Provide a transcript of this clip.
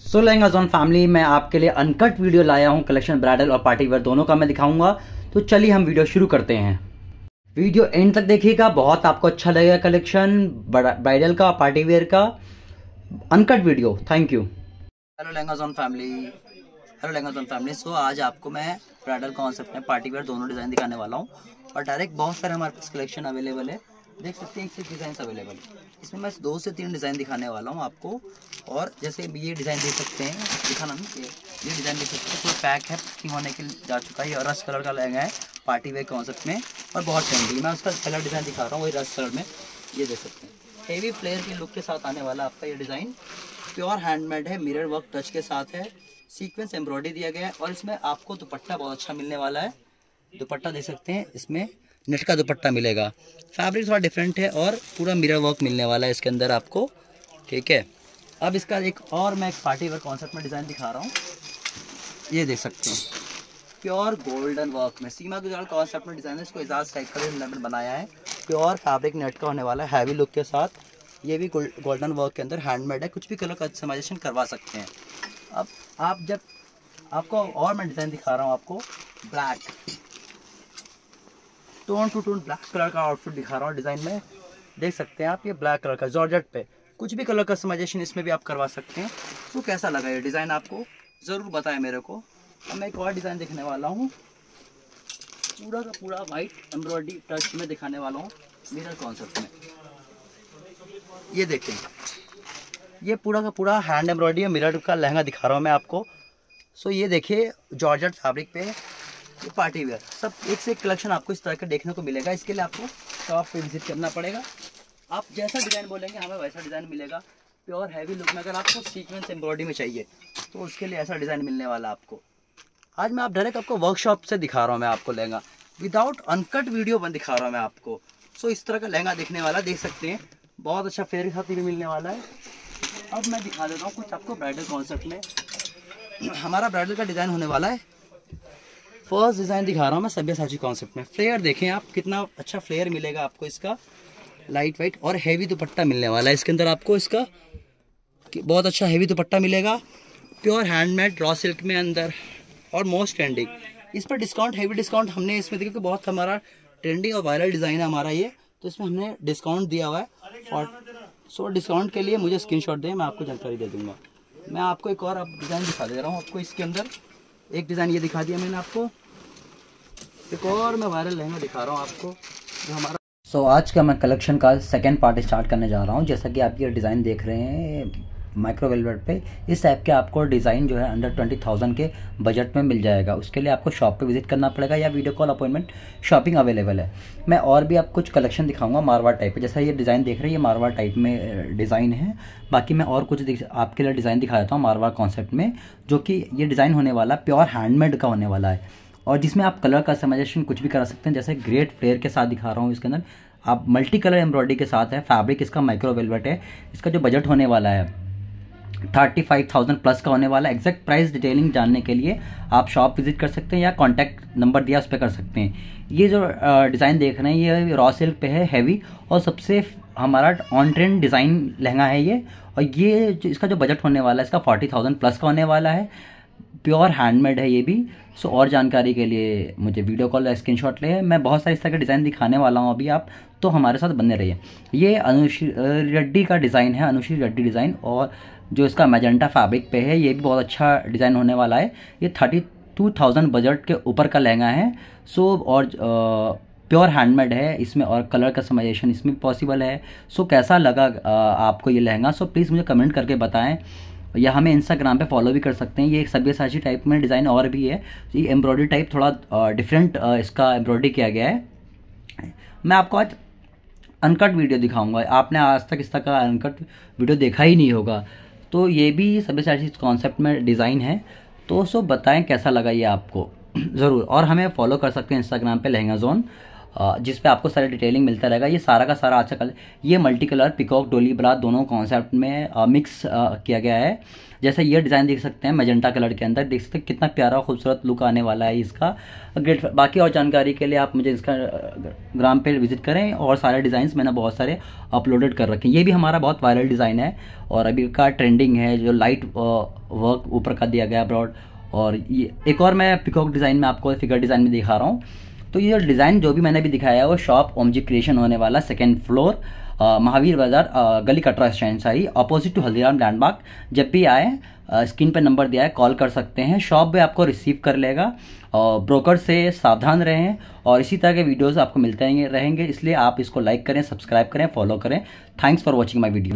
सो lehenga Zone family मैं आपके लिए अनकट वीडियो लाया हूँ कलेक्शन ब्राइडल और पार्टी वेयर दोनों का मैं दिखाऊँगा। तो चलिए हम वीडियो शुरू करते हैं। वीडियो एंड तक देखिएगा, बहुत आपको अच्छा लगेगा कलेक्शन ब्राइडल का पार्टी वेयर का। Uncut video thank you hello Lehenga Zone family hello Lehenga Zone family so आज आपको मैं ब्राइडल कॉन्सेप्ट में पार्टी वेयर दोनों डिज़ाइन दिखाने वाला हूँ। और डायरेक्ट बहुत सारे हमारे पास कलेक्शन अवेलेबल है। देख सकते हैं एक से डिज़ाइन अवेलेबल इसमें मैं दो से तीन डिज़ाइन दिखाने वाला हूँ आपको। और जैसे ये डिज़ाइन देख सकते हैं दिखाना नहीं ये डिज़ाइन देख सकते हैं कोई पैक है पैकिंग होने के लिए जा चुका है। ये रस कलर का लहंगा है पार्टी वेयर कॉन्सेप्ट में। और बहुत ट्रेंडी मैं उसका कलर डिज़ाइन दिखा रहा हूँ, वही रस कलर में। ये देख सकते हैं। हेवी फ्लेयर के लुक के साथ आने वाला आपका ये डिज़ाइन प्योर हैंडमेड है मिरर वर्क टच के साथ है। सीक्वेंस एम्ब्रॉयडरी दिया गया है। और इसमें आपको दुपट्टा बहुत अच्छा मिलने वाला है। दुपट्टा देख सकते हैं। इसमें नेट का दुपट्टा मिलेगा। फैब्रिक थोड़ा डिफरेंट है और पूरा मिरर वर्क मिलने वाला है इसके अंदर आपको। ठीक है। अब इसका एक और मैं एक पार्टी वर्क कॉन्सेप्ट में डिज़ाइन दिखा रहा हूँ। ये देख सकते हैं। प्योर गोल्डन वर्क में सीमा गुजराल कॉन्सेप्ट में डिज़ाइन है इसको एजाज का बनाया है। प्योर फैब्रिक नेट का होने वाला है हैवी लुक के साथ। ये भी गोल्डन वर्क के अंदर हैंडमेड है। कुछ भी कलर कस्टमाइजेशन करवा सकते हैं। अब आप जब आपको और मैं डिज़ाइन दिखा रहा हूँ आपको। Black tone two tone black colour का आउटफिट दिखा रहा हूँ डिज़ाइन में। देख सकते हैं आप, ये ब्लैक कलर का, जॉर्जेट पे। कुछ भी कलर का कस्टमाइजेशन इसमें भी आप करवा सकते हैं। तो कैसा लगा ये डिज़ाइन आपको? ज़रूर बताएँ मेरे को। अब मैं एक और डिज़ाइन देखने वाला हूँ। पूरा का पूरा वाइट एम्ब्रॉयडरी टच में दिखाने वाला हूँ मिरर कॉन्सेप्ट में। ये देखें। ये पूरा का पूरा हैंड एम्ब्रॉयडरी मिरर का लहंगा दिखा रहा हूँ मैं आपको। सो ये देखिए, जॉर्जेट फैब्रिक पे ये पार्टी वेयर। सब एक से एक कलेक्शन आपको इस तरह का देखने को मिलेगा। इसके लिए आपको शॉप पे विज़िट करना पड़ेगा। आप जैसा डिज़ाइन बोलेंगे, हमें वैसा डिज़ाइन मिलेगा। प्योर हैवी लुक में, अगर आपको सीक्वेंस एम्ब्रॉयडरी में चाहिए तो उसके लिए ऐसा डिज़ाइन मिलने वाला आपको। आज मैं आप डायरेक्ट आपको वर्कशॉप से दिखा रहा हूँ मैं आपको लहंगा। विदाउट अनकट वीडियो बन दिखा रहा हूँ मैं आपको। सो इस तरह का लहंगा देखने वाला, देख सकते हैं। बहुत अच्छा फेयर के साथ भी मिलने वाला है। अब मैं दिखा देता हूँ कुछ आपको ब्राइडल कॉन्सेप्ट में। हमारा ब्राइडल का डिज़ाइन होने वाला है। फ़र्स्ट डिज़ाइन दिखा रहा हूँ मैं सभ्य साची कॉन्सेप्ट में। फ्लेयर देखें आप, कितना अच्छा फ्लेयर मिलेगा आपको इसका। लाइट वाइट और हैवी दुपट्टा मिलने वाला है। इसके अंदर आपको इसका बहुत अच्छा हैवी दुपट्टा मिलेगा। प्योर हैंडमेड रॉ सिल्क में अंदर और मोस्ट ट्रेंडिंग इस पर डिस्काउंट हैवी डिस्काउंट हमने इसमें देखा कि बहुत हमारा ट्रेंडिंग और वायरल डिज़ाइन है हमारा ये। तो इसमें हमने डिस्काउंट दिया हुआ है। और सो डिस्काउंट के लिए मुझे स्क्रीनशॉट दें, मैं आपको जानकारी दे दूँगा। मैं आपको एक और आप डिज़ाइन दिखा दे रहा हूँ। आपको इसके अंदर एक डिज़ाइन ये दिखा दिया मैंने आपको। एक और मैं वायरल लहंगा दिखा रहा हूँ आपको जो हमारा सो so, आज का मैं कलेक्शन का सेकेंड पार्ट स्टार्ट करने जा रहा हूँ। जैसा कि आप ये डिज़ाइन देख रहे हैं माइक्रो वेलवेट पे, इस टाइप के आपको डिज़ाइन जो है अंडर ट्वेंटी थाउज़ेंड के बजट में मिल जाएगा। उसके लिए आपको शॉप पे विज़िट करना पड़ेगा या video call appointment shopping available है। मैं और भी आप कुछ कलेक्शन दिखाऊँगा मारवा टाइप जैसा ये डिज़ाइन देख रहे हैं, ये मारवाड़ टाइप में डिज़ाइन है। बाकी मैं और कुछ आपके लिए डिज़ाइन दिखा देता हूँ मारवा कॉन्सेप्ट में, जो कि ये डिज़ाइन होने वाला प्योर हैंडमेड का होने वाला है। और जिसमें आप कलर कस्टमाइजेशन कुछ भी करा सकते हैं, जैसे ग्रेट फ्लेयर के साथ दिखा रहा हूँ इसके अंदर। आप मल्टी कलर एम्ब्रॉयडरी के साथ है फैब्रिक इसका माइक्रो वेलवेट है। इसका जो बजट होने वाला है थर्टी फाइव थाउज़ेंड प्लस का होने वाला एग्जैक्ट प्राइस डिटेलिंग जानने के लिए आप शॉप विज़िट कर सकते हैं या कॉन्टैक्ट नंबर दिया उस पर कर सकते हैं। ये जो डिज़ाइन देख रहे हैं, ये रॉ सिल्क पे है हैवी और सबसे हमारा ऑन ट्रेंड डिज़ाइन लहंगा है ये। और ये जो, इसका जो बजट होने वाला है, इसका फोर्टी थाउज़ेंड प्लस का होने वाला है। प्योर हैंडमेड है ये भी। सो और जानकारी के लिए मुझे वीडियो कॉल या स्क्रीनशॉट ले। मैं बहुत सारे इस तरह के डिज़ाइन दिखाने वाला हूँ अभी आप तो हमारे साथ बने रहिए। ये अनुश्री रेड्डी का डिज़ाइन है अनुश्री रेड्डी डिज़ाइन और जो इसका मैजेंटा फैब्रिक पे है, ये भी बहुत अच्छा डिज़ाइन होने वाला है। ये थर्टी टू थाउज़ेंड बजट के ऊपर का लहंगा है। सो, और प्योर हैंडमेड है, इसमें और कलर कस्टमाइजेशन इसमें पॉसिबल है। सो, कैसा लगा आपको ये लहंगा? सो, प्लीज़ मुझे कमेंट करके बताएँ। या हमें इंस्टाग्राम पे फॉलो भी कर सकते हैं। ये एक सभ्य साची टाइप में डिज़ाइन और भी है। ये एम्ब्रॉयडरी टाइप थोड़ा डिफरेंट इसका एम्ब्रॉयडरी किया गया है। मैं आपको आज अनकट वीडियो दिखाऊँगा। आपने आज तक इस तरह का अनकट वीडियो देखा ही नहीं होगा। तो ये भी सभ्य साची कॉन्सेप्ट में डिज़ाइन है। तो सो बताएँ कैसा लगा ये आपको? ज़रूर। और हमें फॉलो कर सकते हैं इंस्टाग्राम पे लहंगा जोन जिस पे आपको सारा डिटेलिंग मिलता रहेगा। ये सारा का सारा अच्छा ये मल्टी कलर पिकॉक डोली ब्रा दोनों कॉन्सेप्ट में मिक्स किया गया है। जैसे ये डिज़ाइन देख सकते हैं मेजेंटा कलर के अंदर। देख सकते हैं कितना प्यारा, खूबसूरत लुक आने वाला है इसका। ग्रेट बाकी और जानकारी के लिए आप मुझे इसका ग्राम पे विज़िट करें और सारे डिज़ाइंस मैंने बहुत सारे अपलोडेड कर रखे हैं। ये भी हमारा बहुत वायरल डिज़ाइन है और अभी का ट्रेंडिंग है, जो लाइट वर्क ऊपर का दिया गया ब्रॉड और ये, एक और मैं पिकॉक डिज़ाइन में आपको फिगर डिज़ाइन में दिखा रहा हूँ। तो ये डिज़ाइन जो भी मैंने अभी दिखाया है, वो शॉप ओमजी क्रिएशन होने वाला सेकेंड फ्लोर महावीर बाज़ार गली कटरा सारी अपोजिट टू हल्दीराम लैंडमार्क जब भी आए स्क्रीन पर नंबर दिया है कॉल कर सकते हैं। शॉप भी आपको रिसीव कर लेगा और ब्रोकर से सावधान रहें और इसी तरह के वीडियोस आपको मिलते रहेंगे। इसलिए आप इसको लाइक करें सब्सक्राइब करें फॉलो करें। Thanks for watching my video